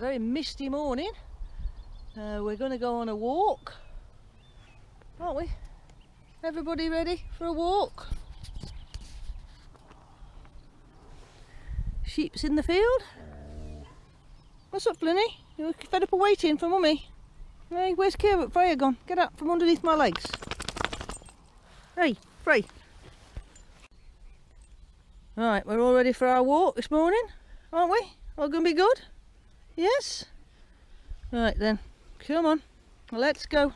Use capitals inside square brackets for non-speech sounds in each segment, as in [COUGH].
very misty morning. Uh, we're going to go on a walk, aren't we? Everybody ready for a walk? Sheep's in the field. What's up, Flinny? You fed up of waiting for Mummy? Hey, where's Kira? Freya gone? Get up from underneath my legs. Hey, Frey. Right, we're all ready for our walk this morning, aren't we? All going to be good? Yes? Right then, come on, let's go.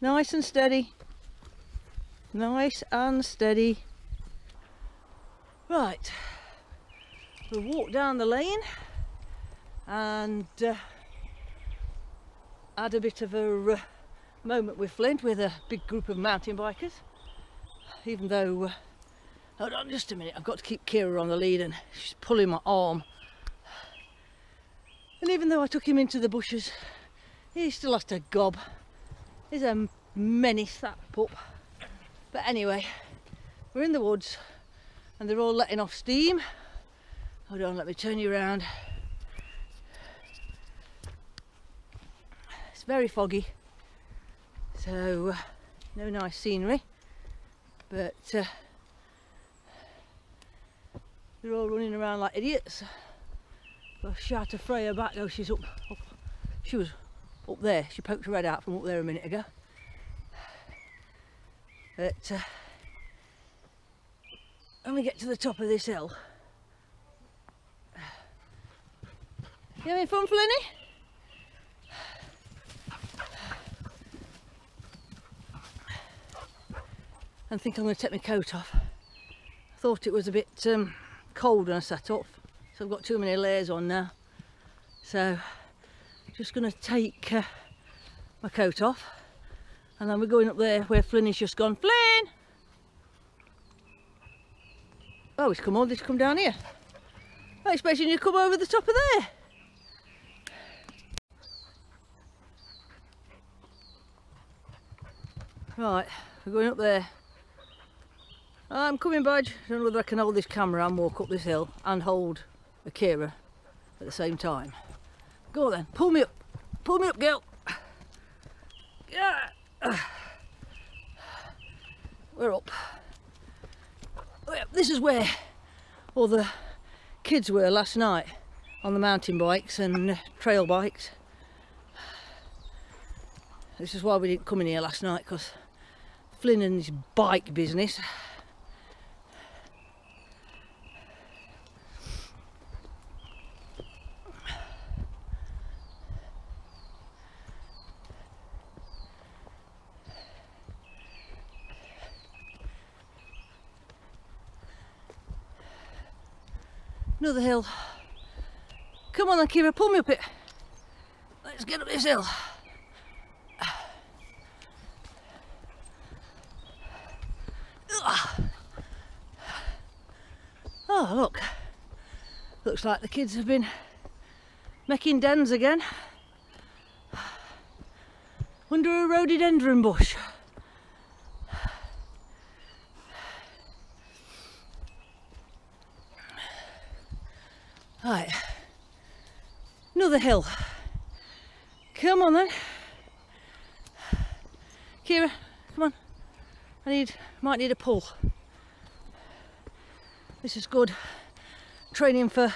Nice and steady. Nice and steady. Right, we'll walk down the lane and uh, a bit of a uh, moment with Flint with a big group of mountain bikers. Even though, uh, hold on just a minute, I've got to keep Kira on the lead and she's pulling my arm. And even though I took him into the bushes, he still has to gob. He's a menace, that pup. But anyway, we're in the woods and they're all letting off steam. Hold on, let me turn you around. It's very foggy, so uh, no nice scenery, but uh, they're all running around like idiots. I'll shout to Freya back though, she's up, up, she was up there, she poked her head out from up there a minute ago. But uh, when we get to the top of this hill, you having fun, Flinny? I think I'm going to take my coat off. I thought it was a bit um, cold when I sat up, so I've got too many layers on now. So just going to take uh, my coat off and then we're going up there where Flynn has just gone. Flynn! Oh, he's come on, he's come down here. I expecting you to come over the top of there. Right, we're going up there. I'm coming, Badge. I don't know whether I can hold this camera and walk up this hill and hold Akira at the same time. Go on then, pull me up. Pull me up, girl. Yeah. We're up. This is where all the kids were last night on the mountain bikes and uh, trail bikes. This is why we didn't come in here last night because Flynn and his bike business Another hill. Come on then, Kira, pull me up it. Let's get up this hill. Oh, look. Looks like the kids have been making dens again. Under a rhododendron bush. Right, another hill. Come on then. Kira, come on. I need, might need a pull. This is good training for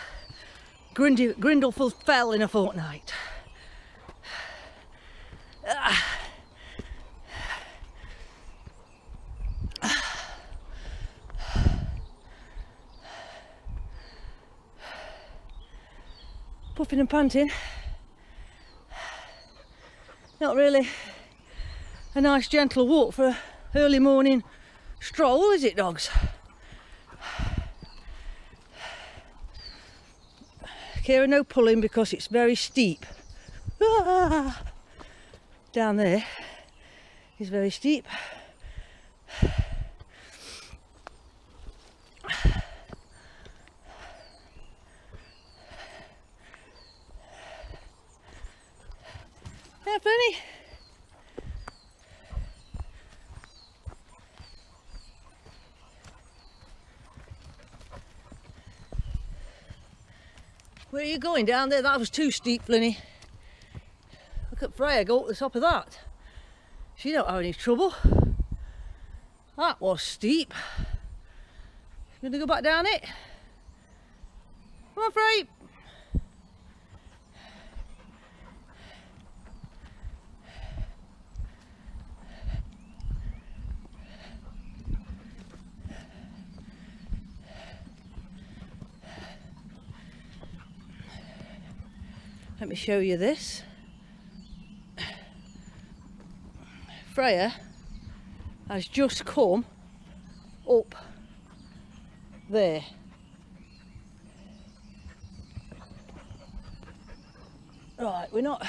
Grindelwald Fell in a fortnight. Ah. Puffing and panting. Not really a nice gentle walk for an early morning stroll, is it dogs? Kira, no pulling because it's very steep. Ah! Down there is very steep. Funny. Where are you going? Down there? That was too steep, Flinny. Look at Freya go up the top of that. She don't have any trouble. That was steep. You gonna go back down it? Come on, Frey. Me show you this. Freya has just come up there. Right, we're not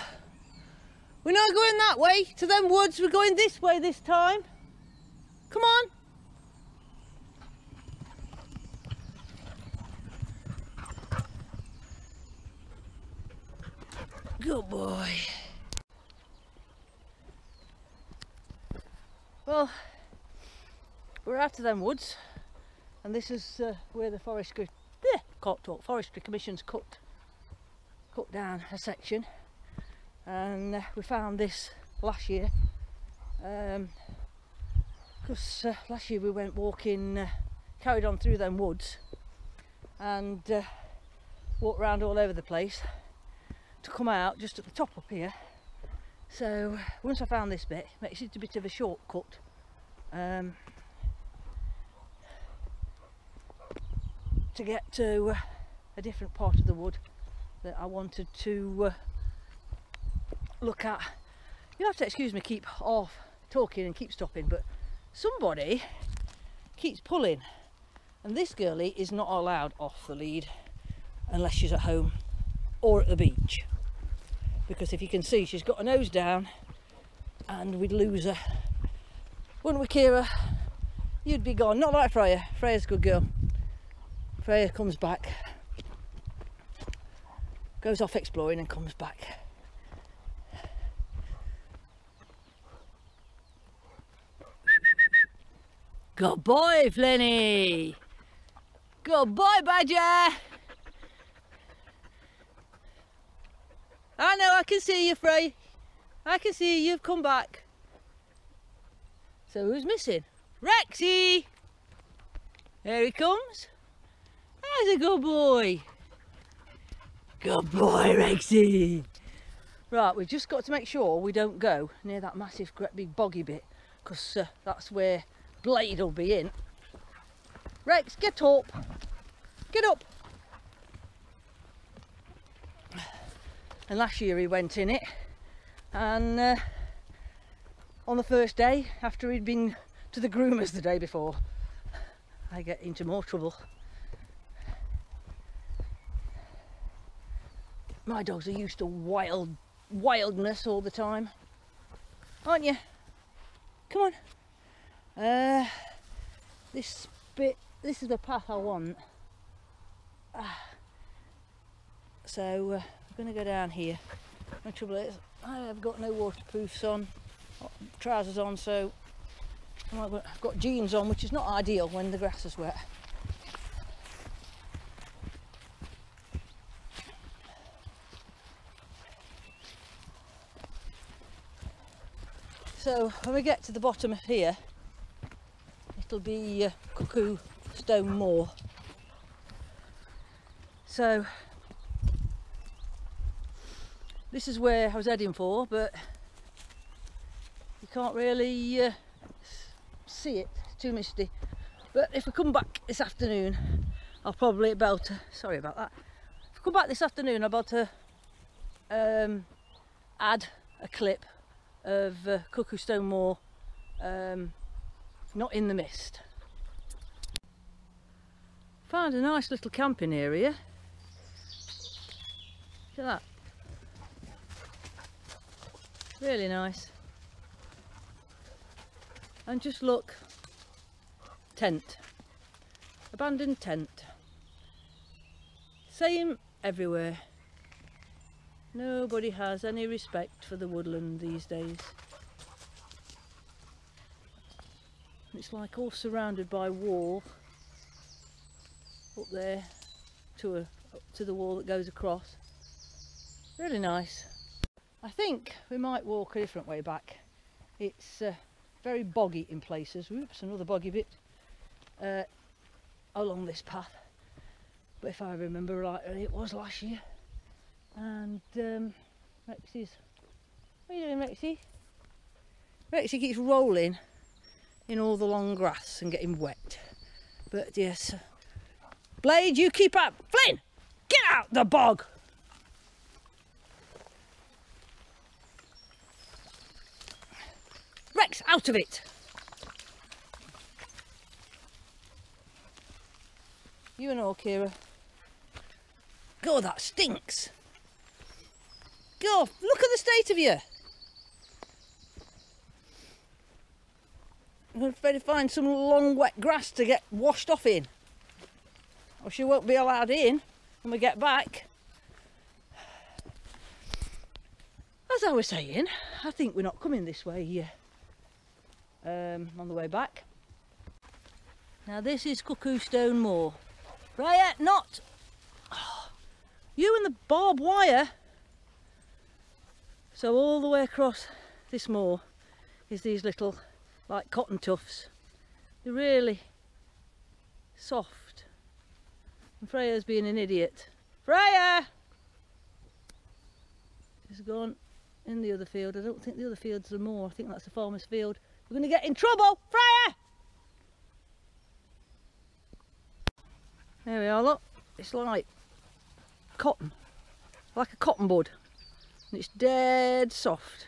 we're not going that way to them woods, we're going this way this time. Come on. Good boy. Well, we're out of them woods, and this is uh, where the forestry, talk, forestry commission's cut, cut down a section, and uh, we found this last year. Because um, uh, last year we went walking, uh, carried on through them woods, and uh, walked around all over the place to come out just at the top up here. So once I found this bit makes it a bit of a shortcut. Um, to get to uh, a different part of the wood that I wanted to uh, look at. You have to excuse me keep off talking and keep stopping but somebody keeps pulling. And this girlie is not allowed off the lead unless she's at home or at the beach because if you can see she's got her nose down and we'd lose her. Wouldn't we Kira? You'd be gone. Not like Freya. Freya's a good girl. Freya comes back. Goes off exploring and comes back. Good boy, Flinny. Good boy, Badger. I know, I can see you, Frey. I can see you, you've come back. So who's missing? Rexy! Here he comes. There's a good boy. Good boy, Rexy. Right, we've just got to make sure we don't go near that massive, great big boggy bit because uh, that's where Blade will be in. Rex, get up. Get up. And last year he went in it. And uh, on the first day after he'd been to the groomers the day before I get into more trouble. My dogs are used to wild wildness all the time. Aren't you? Come on. Uh, this bit this is the path I want. Ah. so uh, going to go down here. My trouble is I have got no waterproofs on, trousers on, so I've got jeans on, which is not ideal when the grass is wet. So when we get to the bottom here, it'll be uh, Cuckoo Stone Moor. So this is where I was heading for but you can't really uh, see it. It's too misty. But if I come back this afternoon I'll probably about to, sorry about that. If I come back this afternoon I'll about to um, add a clip of uh, Cuckoo Stone Moor um, not in the mist. Found a nice little camping area. Look at that Really nice. And just look, tent, abandoned tent. Same everywhere. Nobody has any respect for the woodland these days. It's like all surrounded by wall up there to a, up to the wall that goes across. Really nice. I think we might walk a different way back. It's uh, very boggy in places. Oops, another boggy bit uh, along this path. But if I remember rightly, it was last year. And um, Rexy's. What are you doing, Rexy? Rexy keeps rolling in all the long grass and getting wet. But yes, Blade, you keep up. Flynn, get out the bog. Rex, out of it. You and all, Kira. God, that stinks. God, look at the state of you. I'm going to better find some long wet grass to get washed off in. Or she won't be allowed in when we get back. As I was saying, I think we're not coming this way here um, on the way back. Now this is Cuckoo Stone Moor. Freya, not! Oh, you and the barbed wire! So all the way across this moor is these little like cotton tufts. They're really soft. And Freya's being an idiot. Freya! She's gone in the other field. I don't think the other field's the moor. I think that's the farmer's field. We're going to get in trouble! Freya! There we are, look. It's like cotton. Like a cotton bud. And it's dead soft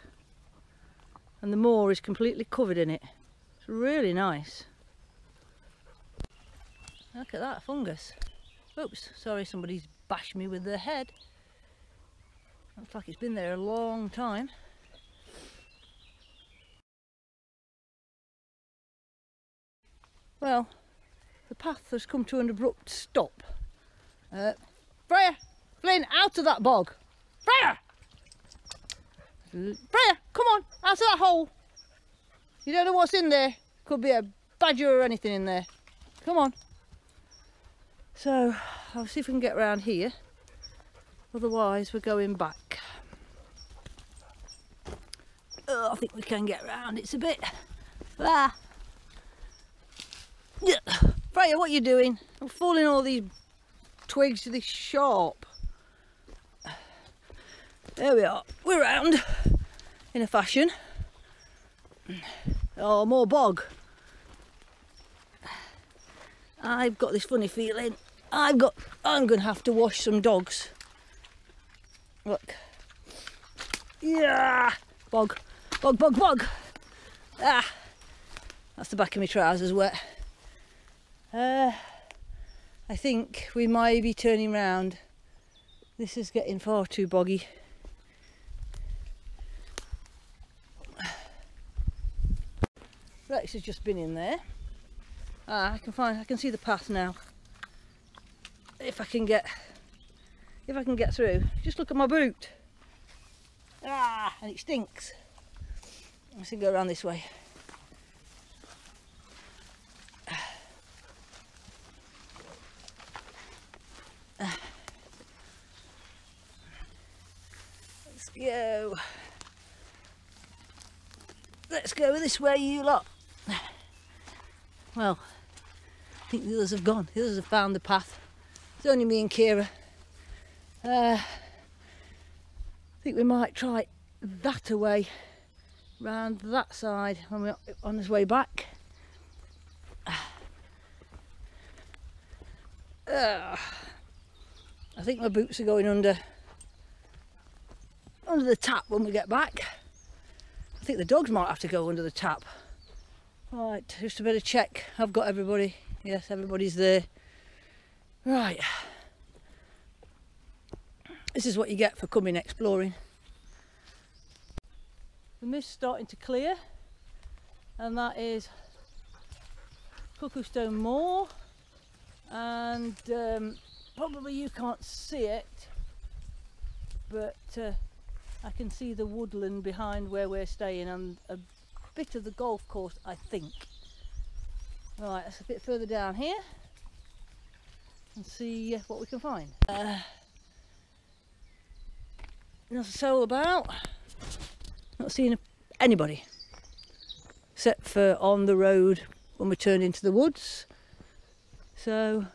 and the moor is completely covered in it. It's really nice. Look at that fungus. Oops, sorry somebody's bashed me with their head. Looks like it's been there a long time. Well, the path has come to an abrupt stop. Uh, Freya, Flynn, out of that bog! Freya! Freya, come on, out of that hole. You don't know what's in there. Could be a badger or anything in there. Come on. So, I'll see if we can get around here. Otherwise, we're going back. Oh, I think we can get around. It's a bit... Ah. Yeah. Freya, what are you doing? I'm falling all these twigs to this sharp. There we are, we're round in a fashion. Oh, more bog. I've got this funny feeling. I've got, I'm going to have to wash some dogs. Look. Yeah, bog, bog, bog, bog. Ah, that's the back of my trousers wet. Uh, I think we might be turning round. This is getting far too boggy. Rex has just been in there. Ah, I can find, I can see the path now. If I can get, if I can get through. Just look at my boot. Ah, and it stinks. Let's go around this way. Let's go. Let's go this way, you lot. Well, I think the others have gone. The others have found the path. It's only me and Kira. Uh, I think we might try that away, round that side when we're on this way back. Uh, [SIGHS] I think my boots are going under under the tap when we get back. I think the dogs might have to go under the tap. Right, just a bit of check. I've got everybody. Yes, everybody's there. Right. This is what you get for coming exploring. The mist's starting to clear and that is Cuckoo Moor and um, probably you can't see it but uh, I can see the woodland behind where we're staying and a bit of the golf course, I think. Right, that's a bit further down here. and see uh, what we can find. Uh, not a soul about. Not seeing anybody except for on the road when we turned into the woods. So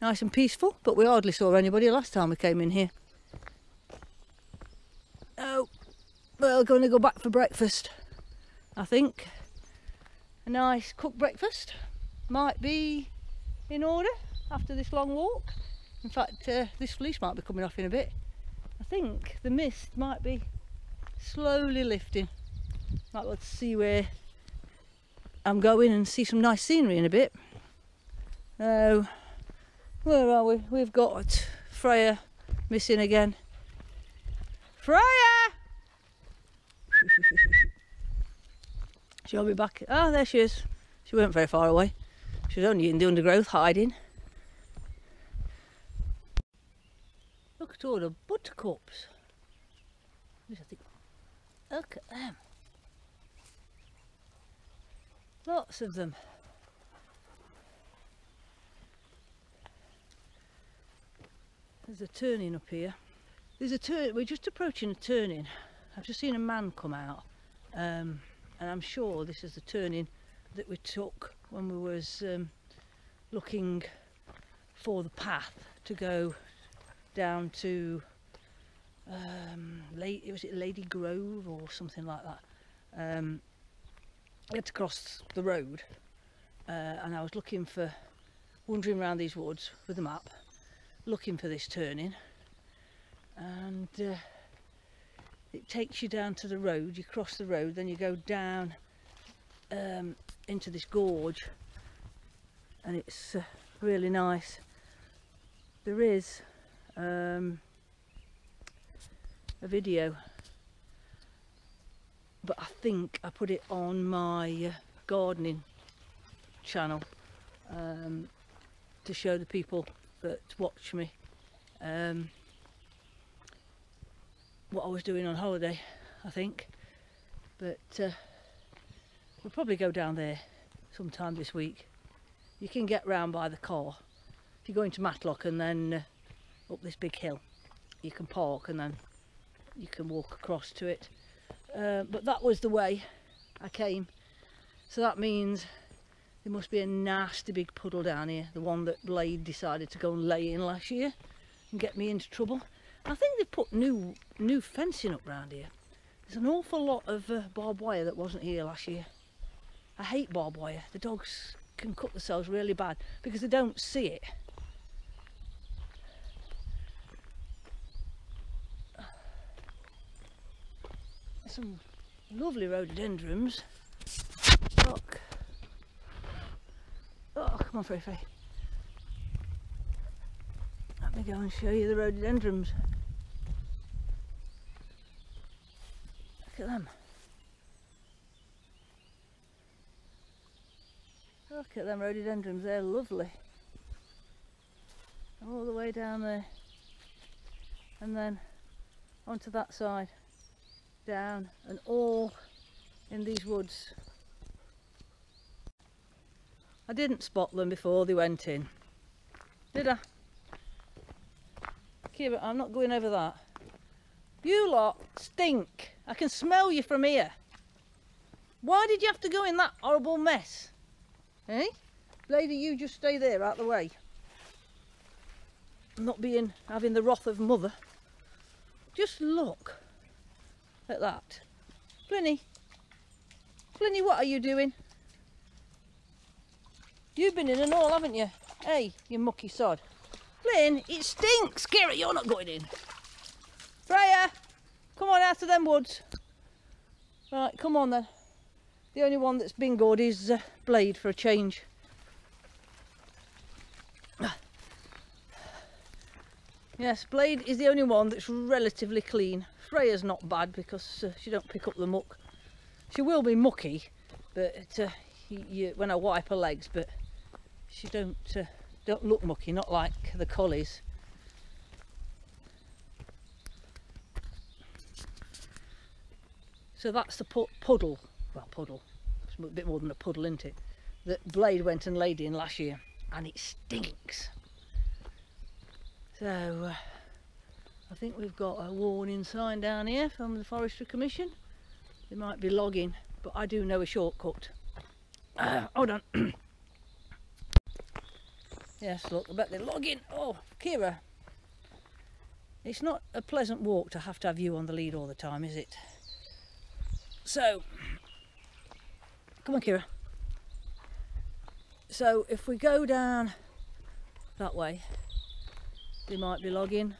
nice and peaceful, but we hardly saw anybody last time we came in here. Oh, we're going to go back for breakfast, I think. A nice cooked breakfast might be in order after this long walk. In fact, uh, this fleece might be coming off in a bit. I think the mist might be slowly lifting. Might well see where I'm going and see some nice scenery in a bit. Oh, where are we? We've got Freya missing again. Freya! She'll be back. Oh, there she is. She weren't very far away. She was only in the undergrowth hiding. Look at all the buttercups. Look at them. Lots of them. There's a turning up here. There's a turn. We're just approaching a turning. I've just seen a man come out, um, and I'm sure this is the turning that we took when we was um, looking for the path to go down to um, was it Lady Grove or something like that. Um, I had to cross the road uh, and I was looking for, wandering around these woods with the map, looking for this turning and uh, it takes you down to the road, you cross the road, then you go down um, into this gorge and it's uh, really nice. There is um, a video but I think I put it on my uh, gardening channel um, to show the people that watch me um, what I was doing on holiday I think but uh, we'll probably go down there sometime this week you can get round by the car if you go into Matlock and then uh, up this big hill you can park and then you can walk across to it uh, but that was the way I came. So that means there must be a nasty big puddle down here, the one that Blade decided to go and lay in last year and get me into trouble. I think they've put new new fencing up round here. There's an awful lot of uh, barbed wire that wasn't here last year. I hate barbed wire. The dogs can cut themselves really bad because they don't see it. There's some lovely rhododendrons. Look. Oh, come on, Frey Frey. Let me go and show you the rhododendrons. Look at them. Look at them rhododendrons, they're lovely. All the way down there. And then onto that side down and all in these woods. I didn't spot them before they went in. Did I? Kira, I'm not going over that. You lot stink. I can smell you from here. Why did you have to go in that horrible mess? Eh? Lady, you just stay there out the way. Not being, having the wrath of mother. Just look at that. Flinny, Flinny, what are you doing? You've been in and all, haven't you? Hey, you mucky sod. Flynn, it stinks. Garrett, you're not going in. Freya, come on out of them woods. Right, come on then. The only one that's been good is uh, Blade for a change. Yes, Blade is the only one that's relatively clean. Freya's not bad because uh, she don't pick up the muck. She will be mucky, but uh, you, you, when I wipe her legs, but she don't uh, don't look mucky, not like the collies. So that's the pu puddle, well puddle, it's a bit more than a puddle, isn't it? That Blade went and laid in last year, and it stinks. So uh, I think we've got a warning sign down here from the Forestry Commission. They might be logging, but I do know a shortcut. Uh, [CLEARS THROAT] hold on. [CLEARS THROAT] yes, look, I bet they're logging. Oh, Kira. It's not a pleasant walk to have to have you on the lead all the time, is it? So, come on, Kira. So, if we go down that way, they might be logging,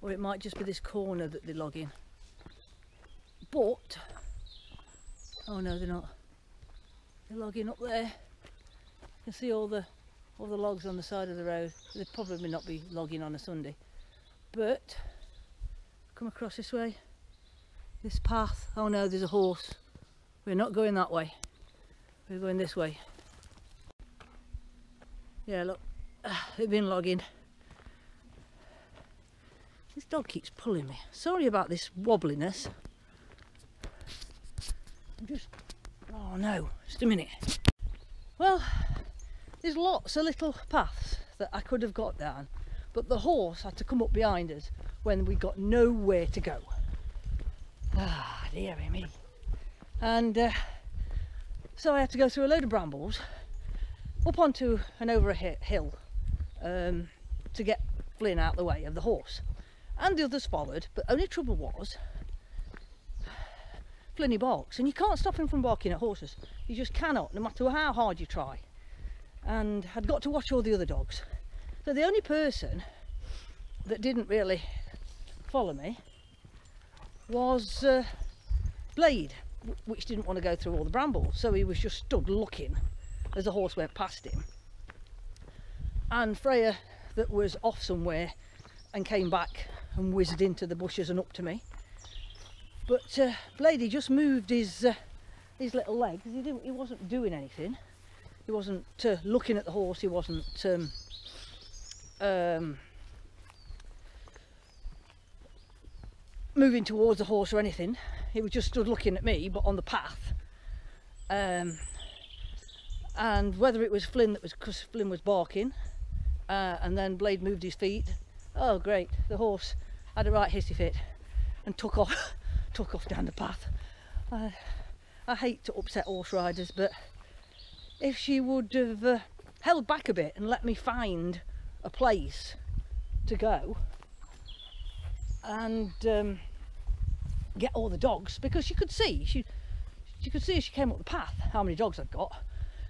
or it might just be this corner that they're logging. But, oh no, they're not. They're logging up there. You can see all the all the logs on the side of the road. They'd probably not be logging on a Sunday. But come across this way. This path. Oh no, there's a horse. We're not going that way. We're going this way. Yeah, look, [SIGHS] they've been logging. This dog keeps pulling me. Sorry about this wobbliness. I'm just Oh no, just a minute. Well, there's lots of little paths that I could have got down, but the horse had to come up behind us when we got nowhere to go. Ah, dear me. And uh, so I had to go through a load of brambles, up onto and over a hill um, to get Flynn out of the way of the horse. And the others followed, but only trouble was Flinny barks and you can't stop him from barking at horses. You just cannot, no matter how hard you try. And I'd got to watch all the other dogs. So the only person that didn't really follow me was uh, Blade, which didn't want to go through all the brambles. So he was just stood looking as the horse went past him. And Freya, that was off somewhere and came back and whizzed into the bushes and up to me. But uh, Blady just moved his uh, his little legs. He didn't. He wasn't doing anything. He wasn't uh, looking at the horse. He wasn't um, um, moving towards the horse or anything. He was just stood looking at me, but on the path. Um, and whether it was Flynn that was because Flynn was barking, uh, and then Blade moved his feet. Oh, great! The horse had a right hissy fit and took off [LAUGHS] took off down the path. I, I hate to upset horse riders, but if she would have uh, held back a bit and let me find a place to go and um, get all the dogs, because she could see, she, she could see as she came up the path how many dogs I'd got,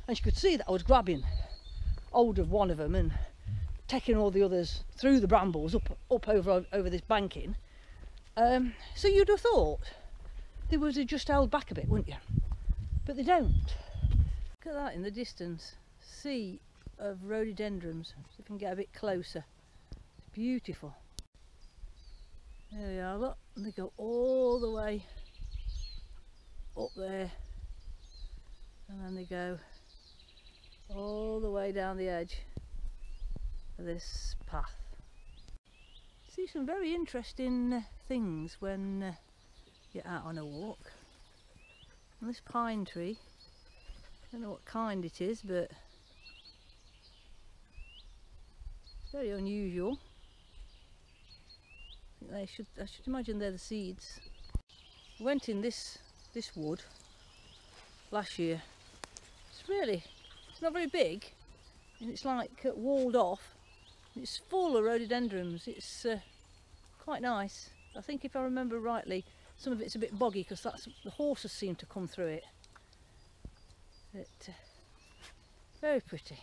and she could see that I was grabbing hold of one of them and taking all the others through the brambles up up over over this banking um, so you'd have thought they would have just held back a bit, wouldn't you? But they don't. Look at that in the distance. Sea of rhododendrons. If we can get a bit closer. It's beautiful. There we are, look. And they go all the way up there. And then they go all the way down the edge of this path see some very interesting uh, things when uh, you're out on a walk. And this pine tree, don't know what kind it is, but it's very unusual. I, they should, I should imagine they're the seeds. Went in this this wood last year. It's really, it's not very big, and it's like uh, walled off it's full of rhododendrons. It's uh, quite nice. I think if I remember rightly, some of it's a bit boggy because that's the horses seem to come through it. But uh, very pretty.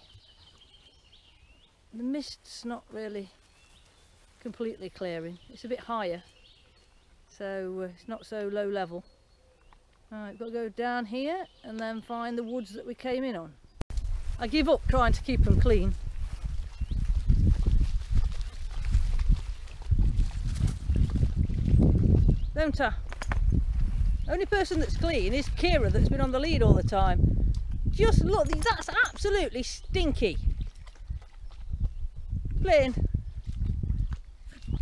The mist's not really completely clearing. It's a bit higher, so uh, it's not so low level. Right, got to go down here and then find the woods that we came in on. I give up trying to keep them clean don't I? Only person that's clean is Kira that's been on the lead all the time. Just look, that's absolutely stinky. Flynn.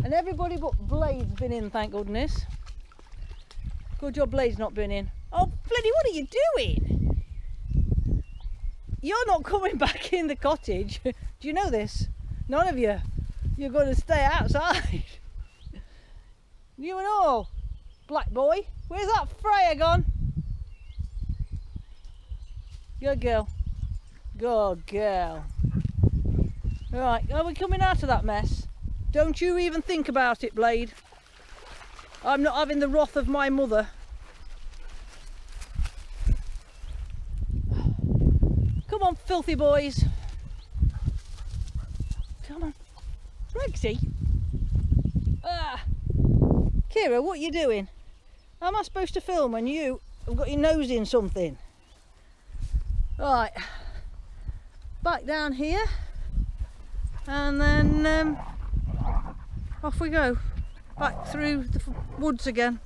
And everybody but Blade's been in, thank goodness. Good job Blade's not been in. Oh, Flinny, what are you doing? You're not coming [LAUGHS] back in the cottage. [LAUGHS] Do you know this? None of you. You're going to stay outside. [LAUGHS] you and all. Black boy. Where's that Freya gone? Good girl. Good girl. Right, are we coming out of that mess? Don't you even think about it, Blade. I'm not having the wrath of my mother. Come on, filthy boys. Come on. Rexy. Ah. Kira, what are you doing? How am I supposed to film when you have got your nose in something? Right. Back down here. And then um, off we go. Back through the woods again.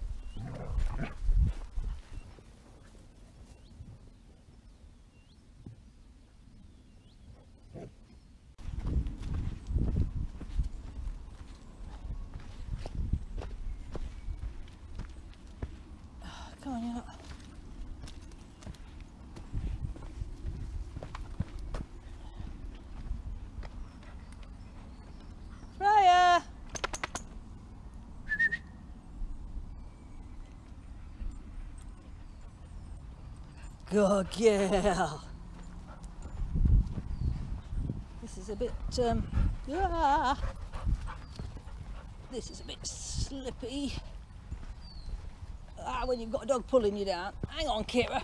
Come on, you lot. Raya! Good girl. This is a bit, um, ah, this is a bit slippy. Ah, when you've got a dog pulling you down. Hang on, Kira.